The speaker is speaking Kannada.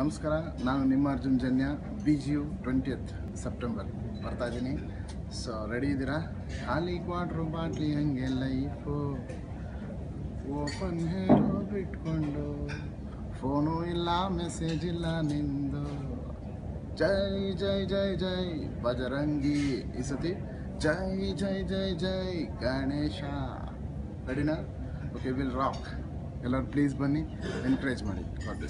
ನಮಸ್ಕಾರ, ನಾನು ನಿಮ್ಮ Arjun Janya B G U twentieth September. ಬರ್ತಾ ಇದ್ದೀನಿ. ಸೊ ರೆಡಿ ಇದ್ದೀರಾ? ಖಾಲಿ ಕ್ವಾಡ್ರು ಬಾಟ್ಲಿ ಹಂಗೆ ಲೈಫು ಓಪನ್ ಹೇರು ಬಿಟ್ಕೊಂಡು ಫೋನು ಇಲ್ಲ ಮೆಸೇಜ್ ಇಲ್ಲ ನಿಂದು. ಜೈ ಜೈ ಜೈ ಜೈ, ಬಜರಂಗಿ ಈ ಸತಿ. ಜೈ ಜೈ ಜೈ ಜೈ, ಗಣೇಶ. ರೆಡಿನಾ ಓಕೆ ವಿಲ್ ರಾಕ್ ಎಲ್ಲರೂ ಪ್ಲೀಸ್ ಬನ್ನಿ ಎನ್ಕರೇಜ್ ಮಾಡಿ. ಗಾಡ್.